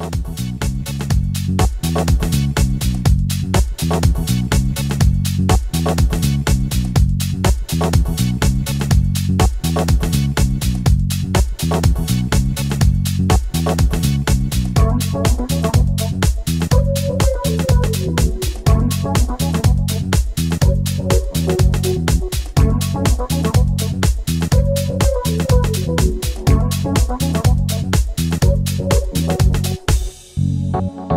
Thank Thank